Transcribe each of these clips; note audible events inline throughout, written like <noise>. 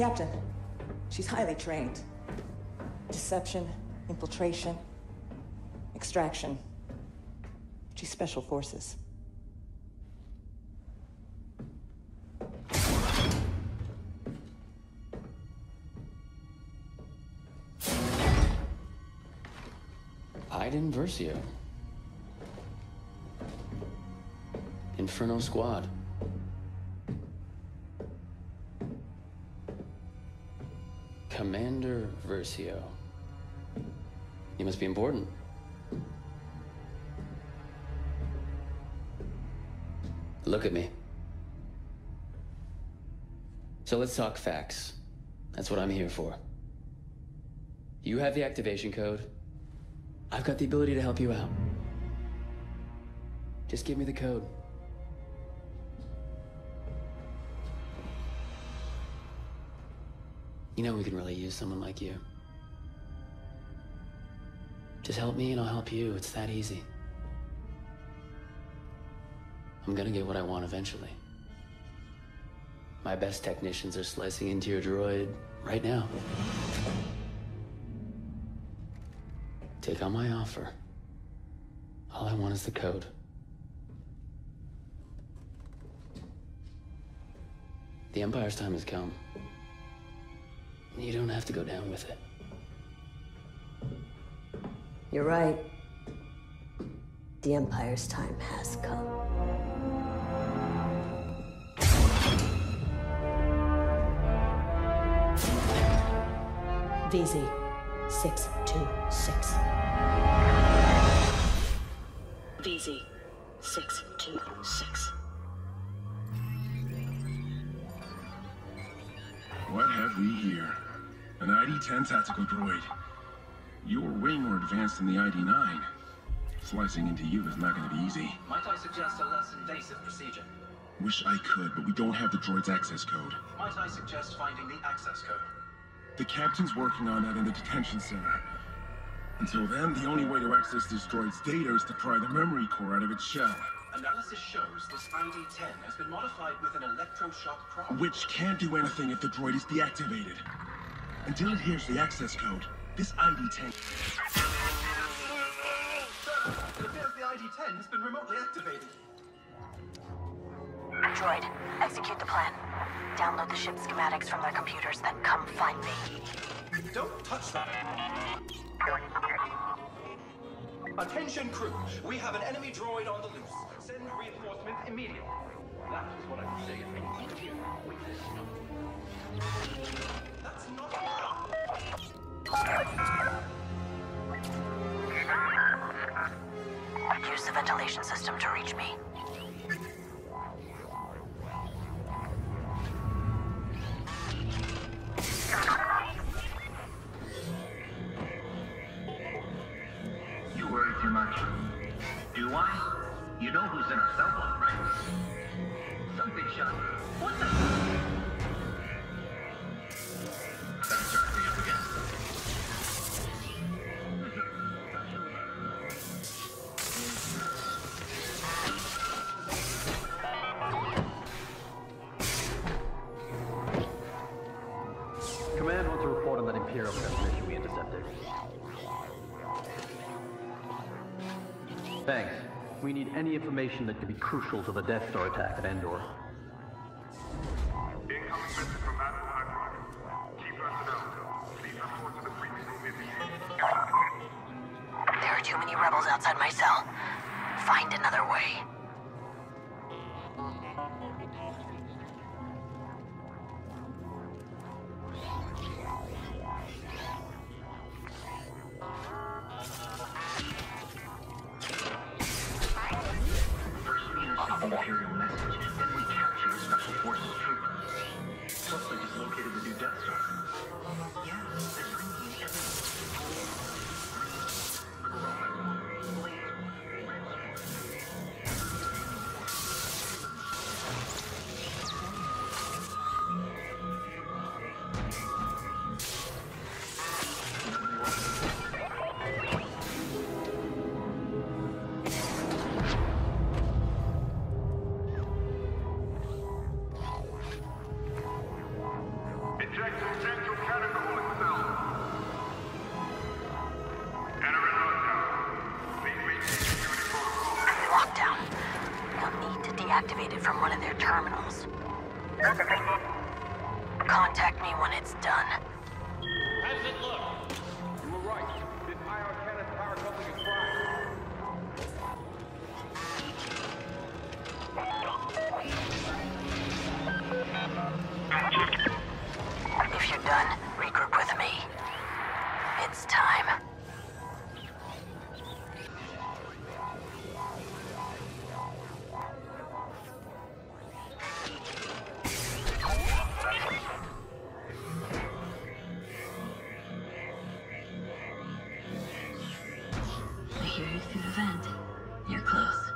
Captain, she's highly trained. Deception, infiltration, extraction. She's special forces. Iden Versio. Inferno Squad. Commander Versio. You must be important. Look at me. So let's talk facts. That's what I'm here for. You have the activation code. I've got the ability to help you out. Just give me the code. You know we can really use someone like you. Just help me and I'll help you. It's that easy. I'm gonna get what I want eventually. My best technicians are slicing into your droid right now. Take on my offer. All I want is the code. The Empire's time has come. You don't have to go down with it. You're right. The Empire's time has come. VZ 626. VZ 626. What have we here? An ID-10 tactical droid. You're way more advanced than the ID-9. Slicing into you is not going to be easy. Might I suggest a less invasive procedure? Wish I could, but we don't have the droid's access code. Might I suggest finding the access code? The captain's working on that in the detention center. Until then, the only way to access this droid's data is to pry the memory core out of its shell. Analysis shows this ID-10 has been modified with an electroshock prop. Which can't do anything if the droid is deactivated. Until it hears the access code, this ID-10... It appears the ID-10 has been remotely activated. Droid, execute the plan. Download the ship schematics from their computers, then come find me. Don't touch that! Attention crew, we have an enemy droid on the loose. Send reinforcements immediately. That is what I would say Use the ventilation system to reach me. Any information that could be crucial to the Death Star attack at Endor. Hear you through the vent. You're close.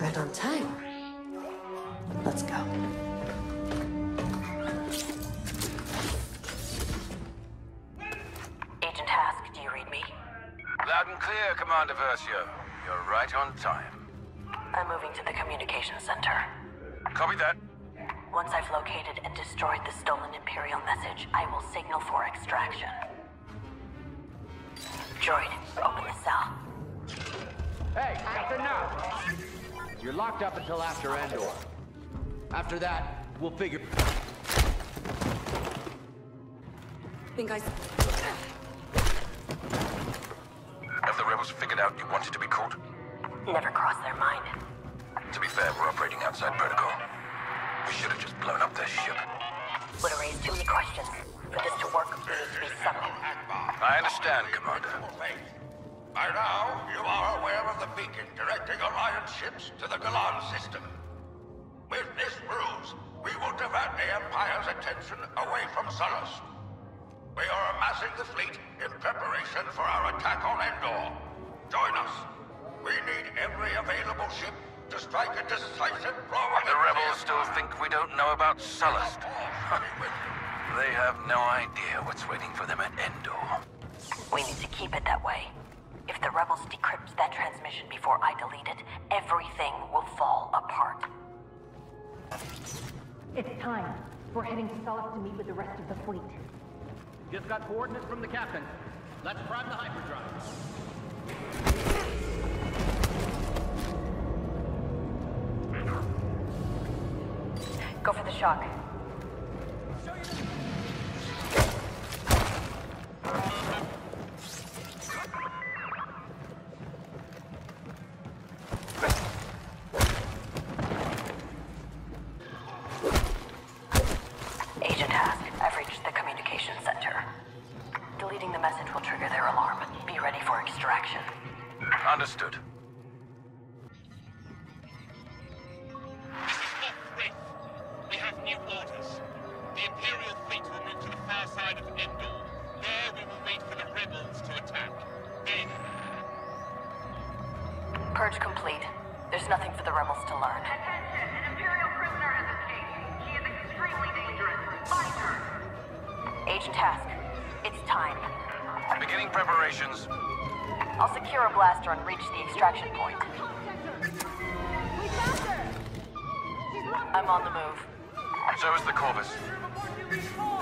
Right on time. Let's go. Agent Hask, do you read me? Loud and clear, Commander Versio. You're right on time. I'm moving to the communication center. Copy that. Once I've located and destroyed the stolen Imperial message, I will signal for extraction. Droid, open the cell. Hey, that's enough! You're locked up until after Endor. After that, we'll figure... Think I. Have the rebels figured out you wanted to be caught? Never crossed their mind. To be fair, we're operating outside protocol. We should have just blown up their ship. Would have raised too many questions. For this to work, we need to be sucked in. I understand, Commander. By now, you are aware of the beacon directing Alliance ships to the Galan system. With this ruse, we will divert the Empire's attention away from Sullust. We are amassing the fleet in preparation for our attack on Endor. Join us. We need every available ship to strike a decisive blow at The rebels still think we don't know about Sullust. <laughs> they have no idea what's waiting for them at Endor. We need to keep it that way. If the rebels decrypt that transmission before I delete it, everything will fall apart. It's time. We're heading to Solace to meet with the rest of the fleet. Just got coordinates from the captain. Let's prime the hyperdrive. Go for the shock. I'm on the move. So is the Corvus.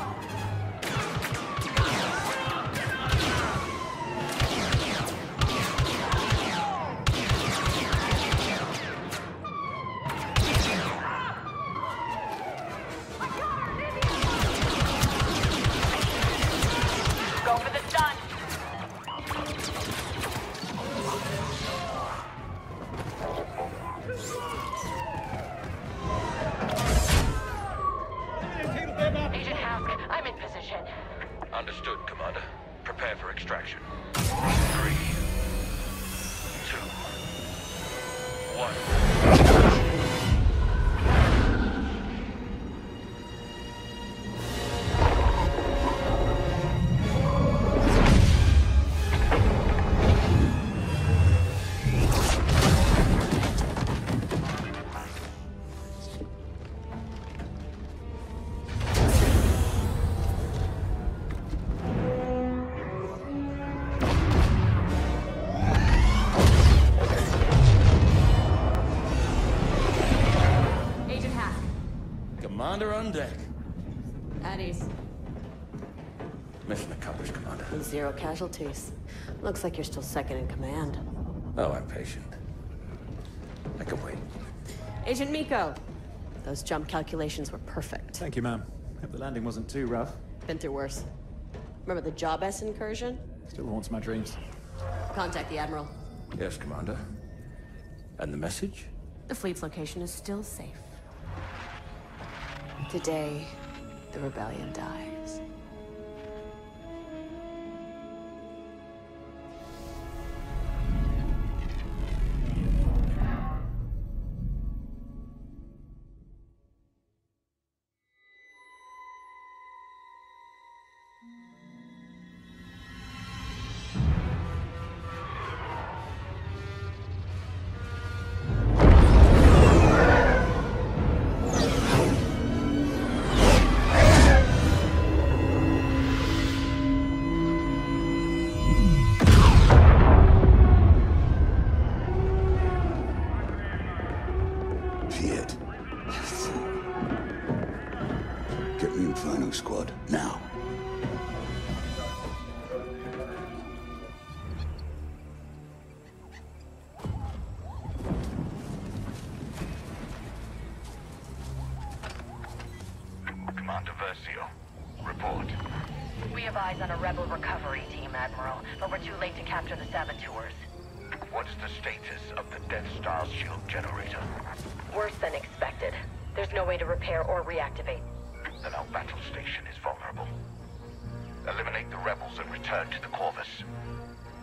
Casualties. Looks like you're still second in command. Oh, I'm patient. I can wait. Agent Meeko. Those jump calculations were perfect. Thank you, ma'am. Hope the landing wasn't too rough. Been through worse. Remember the Job S incursion? Still haunts my dreams. Contact the Admiral. Yes, Commander. And the message? The fleet's location is still safe. Today, the rebellion dies. Station is vulnerable. Eliminate the rebels and return to the Corvus.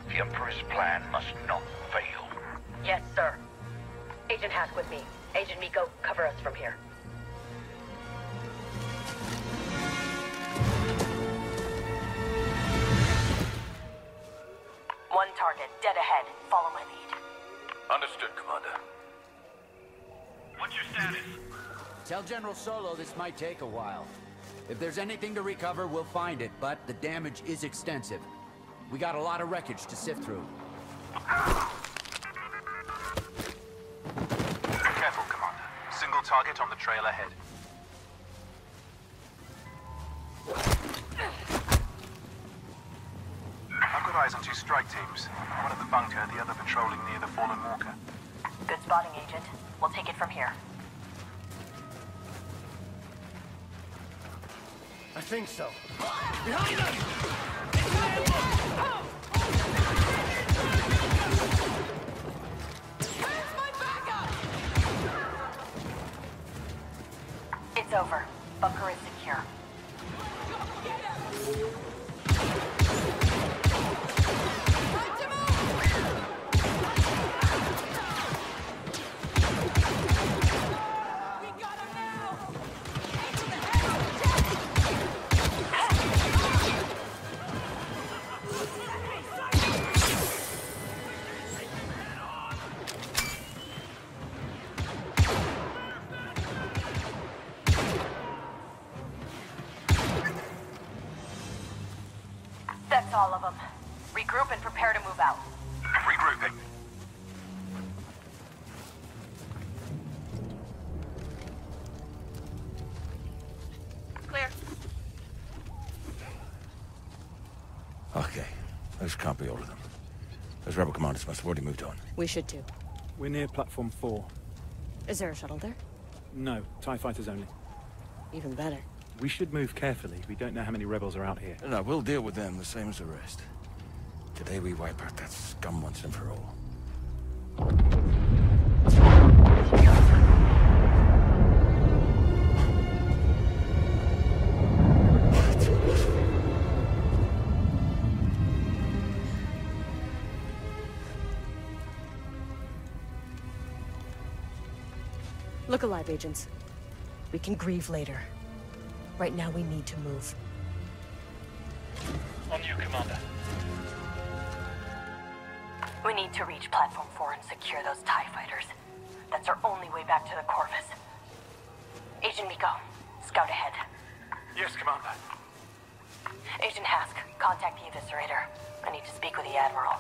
The Emperor's plan must not fail. Yes, sir. Agent Hask with me. Agent Meeko, cover us from here. One target, dead ahead. Follow my lead. Understood, Commander. What's your status? Tell General Solo this might take a while. If there's anything to recover, we'll find it, but the damage is extensive. We got a lot of wreckage to sift through. Careful, Commander. Single target on the trail ahead. I've got eyes on two strike teams. One at the bunker, the other patrolling near the fallen walker. Good spotting, Agent. We'll take it from here. I think so. Behind us! It's over. Bunker is secure. Those can't be all of them. Those rebel commanders must have already moved on. We should too. We're near platform four. Is there a shuttle there? No, TIE fighters only. Even better. We should move carefully. We don't know how many rebels are out here. No, we'll deal with them the same as the rest. Today we wipe out that scum once and for all. Look alive, agents. We can grieve later. Right now, we need to move. On you, Commander. We need to reach Platform 4 and secure those TIE fighters. That's our only way back to the Corvus. Agent Meeko, scout ahead. Yes, Commander. Agent Hask, contact the Eviscerator. I need to speak with the Admiral.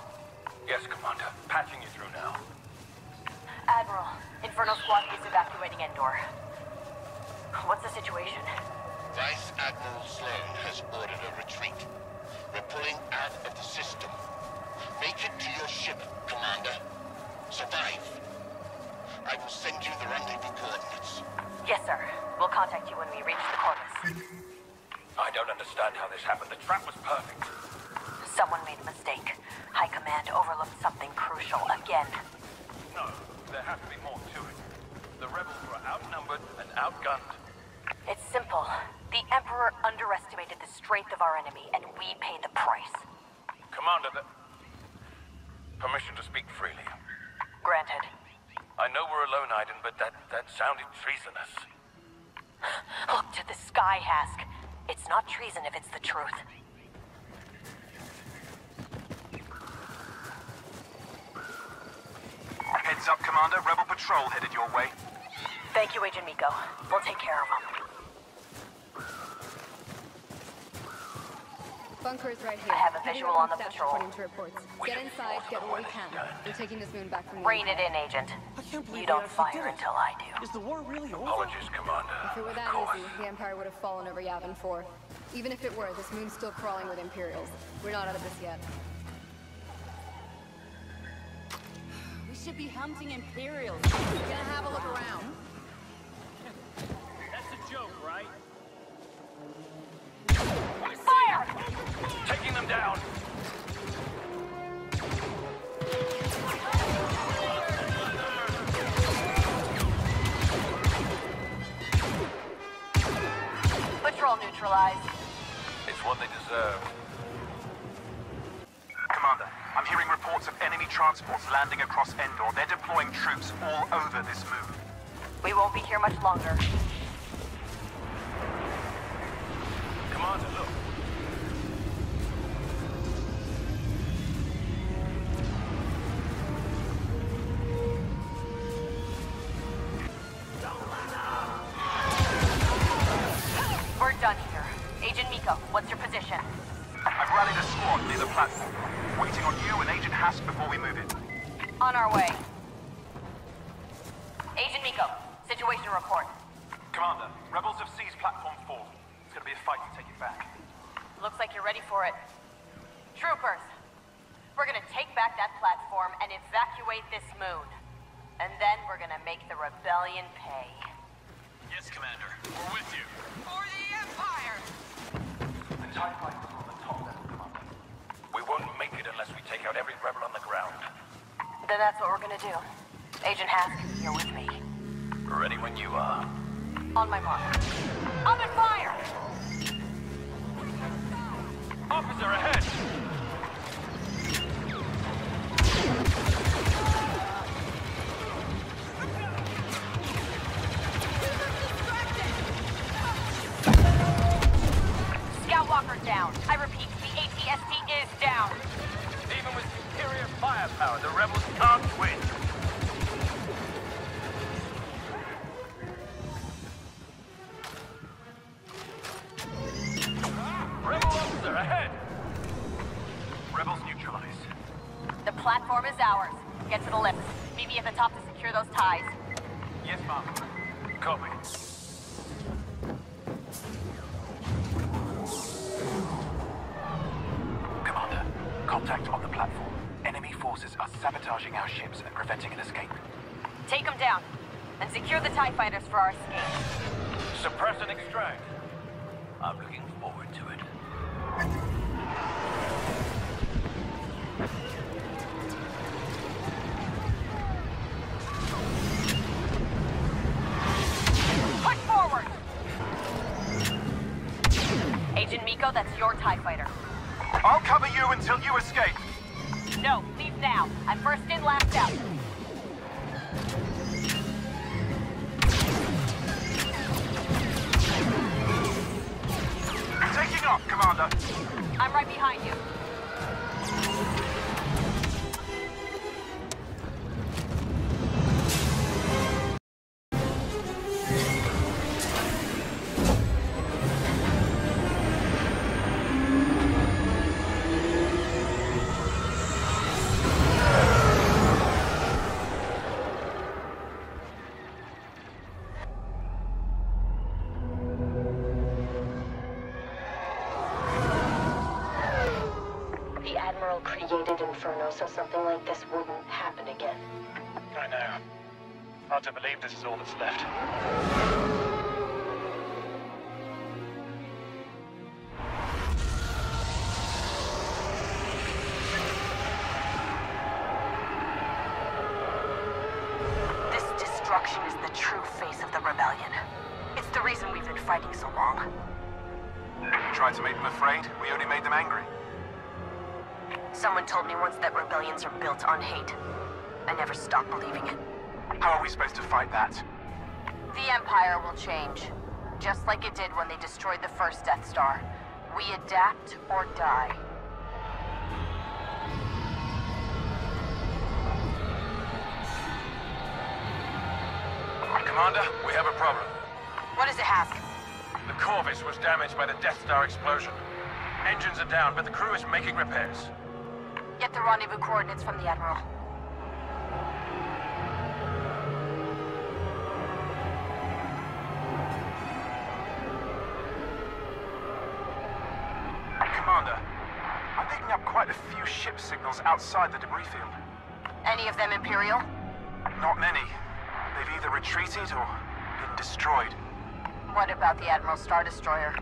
Yes, Commander. Patching you through now. Admiral, Inferno Squad is evacuating Endor. What's the situation? Vice Admiral Sloane has ordered a retreat. We're pulling out of the system. Make it to your ship, Commander. Survive. I will send you the rendezvous coordinates. Yes, sir. We'll contact you when we reach the Corvus. I don't understand how this happened. The trap was perfect. Someone made a mistake. High Command overlooked something crucial again. No, there has to be more to it. The rebels were outnumbered and outgunned. It's simple. The Emperor underestimated the strength of our enemy, and we paid the price. Commander, the... Permission to speak freely. Granted. I know we're alone, Iden, but that, that sounded treasonous. Look to the sky, Hask. It's not treason if it's the truth. Heads up, Commander. Rebel patrol headed your way. Thank you, Agent Meeko. We'll take care of them. Bunker is right here. I have a visual on the stash patrol. According to reports. Get inside, get what we can. We're taking this moon back from the Rein it in, Agent. You don't fire until I do. Is the war really over? Apologies, Commander. If it were that easy, the Empire would have fallen over Yavin 4. Even if it were, this moon's still crawling with Imperials. We're not out of this yet. Should be hunting Imperials. Gonna have a look around. That's a joke, right? Fire! Taking them down! Patrol neutralized. It's what they deserve. I'm hearing reports of enemy transports landing across Endor. They're deploying troops all over this moon. We won't be here much longer. The pay. Yes, Commander. We're with you. For the Empire! The TIE fighters are on the top level, Commander. We won't make it unless we take out every rebel on the ground. Then that's what we're gonna do. Agent Hask, you're with me. Ready when you are. On my mark. Open fire! Officer ahead! Down. I repeat, the ATST is down. Even with superior firepower, the rebels can't win. Ah, rebel officer ahead! Rebels neutralized. The platform is ours. Get to the lift. Meet me at the top to secure those ties. Yes, Mom. Copy. Contact on the platform. Enemy forces are sabotaging our ships and preventing an escape. Take them down. And secure the TIE fighters for our escape. Suppress and extract. I'm looking forward to it. Push forward! Agent Meeko, that's your TIE fighter. I'll cover you until you escape. No, leave now. I'm first in, last out. Taking off, Commander. I'm right behind you. Believe this is all that's left. This destruction is the true face of the rebellion. It's the reason we've been fighting so long. We tried to make them afraid, we only made them angry. Someone told me once that rebellions are built on hate. I never stopped believing it. How are we supposed to fight that? The Empire will change. Just like it did when they destroyed the first Death Star. We adapt or die. Commander, we have a problem. What is it, Hask? The Corvus was damaged by the Death Star explosion. Engines are down, but the crew is making repairs. Get the rendezvous coordinates from the Admiral. Signals outside the debris field. Any of them Imperial? Not many. They've either retreated or been destroyed. What about the Admiral Star Destroyer?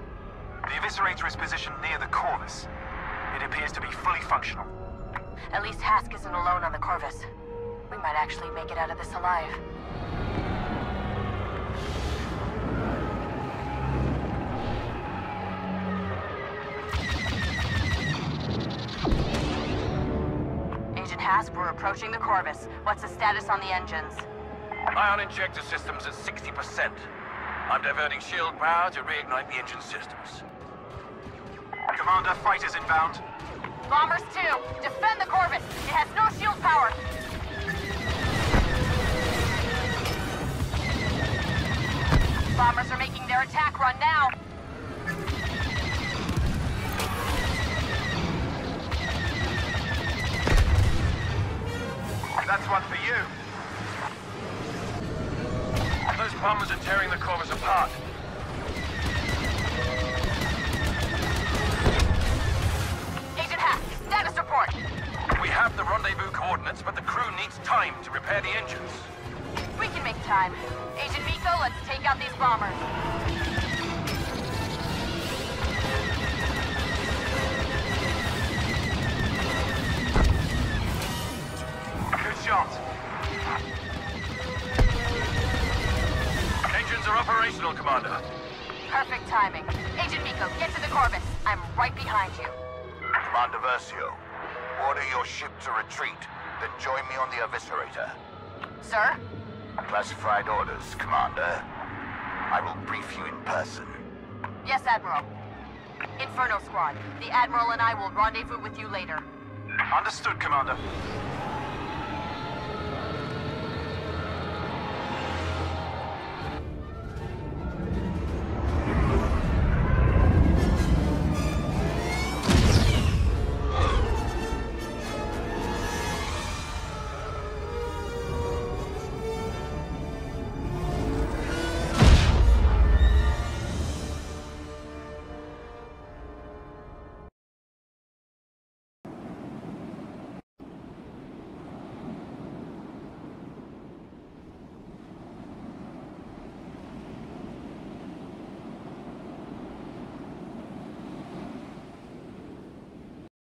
The Eviscerator is positioned near the Corvus. It appears to be fully functional. At least Hask isn't alone on the Corvus. We might actually make it out of this alive. Agent we're approaching the Corvus. What's the status on the engines? Ion injector systems at 60%. I'm diverting shield power to reignite the engine systems. Commander, fighters inbound. Bombers 2, defend the Corvus. It has no shield power. Bombers are making their attack run now. That's one for you. Those bombers are tearing the Corvus apart. Agent Hask, status report. We have the rendezvous coordinates, but the crew needs time to repair the engines. We can make time. Agent Meeko, let's take out these bombers. Operational, Commander. Perfect timing. Agent Meeko, get to the Corvus. I'm right behind you. Commander Versio, order your ship to retreat, then join me on the Eviscerator. Sir? Classified orders, Commander. I will brief you in person. Yes, Admiral. Inferno Squad. The Admiral and I will rendezvous with you later. Understood, Commander.